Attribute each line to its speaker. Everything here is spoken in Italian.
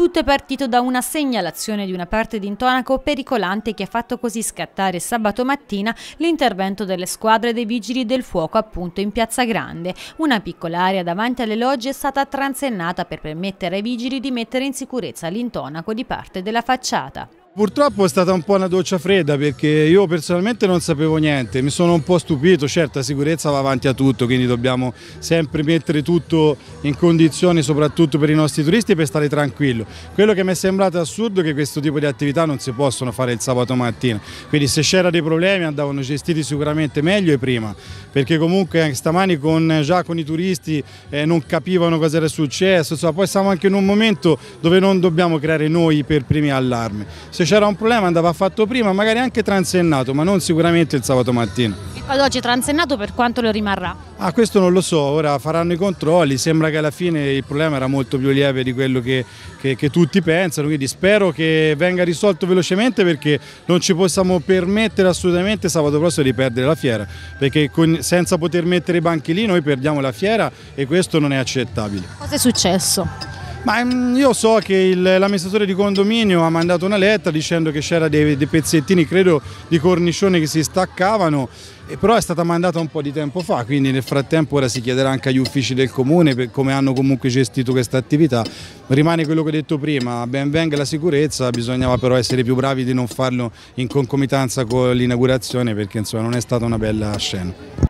Speaker 1: Tutto è partito da una segnalazione di una parte di intonaco pericolante che ha fatto così scattare sabato mattina l'intervento delle squadre dei vigili del fuoco appunto in Piazza Grande. Una piccola area davanti alle logge è stata transennata per permettere ai vigili di mettere in sicurezza l'intonaco di parte della facciata.
Speaker 2: Purtroppo è stata un po' una doccia fredda perché io personalmente non sapevo niente, mi sono un po' stupito, certo la sicurezza va avanti a tutto, quindi dobbiamo sempre mettere tutto in condizioni soprattutto per i nostri turisti per stare tranquillo. Quello che mi è sembrato assurdo è che questo tipo di attività non si possono fare il sabato mattina, quindi se c'era dei problemi andavano gestiti sicuramente meglio e prima, perché comunque stamani con, già con i turisti eh, non capivano cosa era successo, insomma, poi siamo anche in un momento dove non dobbiamo creare noi per primi allarme se c'era un problema andava fatto prima, magari anche transennato, ma non sicuramente il sabato mattina.
Speaker 1: Ad oggi transennato per quanto lo rimarrà?
Speaker 2: Ah, questo non lo so, ora faranno i controlli, sembra che alla fine il problema era molto più lieve di quello che, che, che tutti pensano, quindi spero che venga risolto velocemente perché non ci possiamo permettere assolutamente sabato prossimo di perdere la fiera, perché con, senza poter mettere i banchi lì noi perdiamo la fiera e questo non è accettabile.
Speaker 1: Cosa è successo?
Speaker 2: Ma mm, io so che l'amministratore di condominio ha mandato una lettera dicendo che c'era dei, dei, pezzettini, credo, di cornicione che si staccavano, però è stata mandata un po' di tempo fa, quindi nel frattempo ora si chiederà anche agli uffici del comune per come hanno comunque gestito questa attività. Rimane quello che ho detto prima, ben venga la sicurezza, bisognava però essere più bravi di non farlo in concomitanza con l'inaugurazione perché insomma non è stata una bella scena.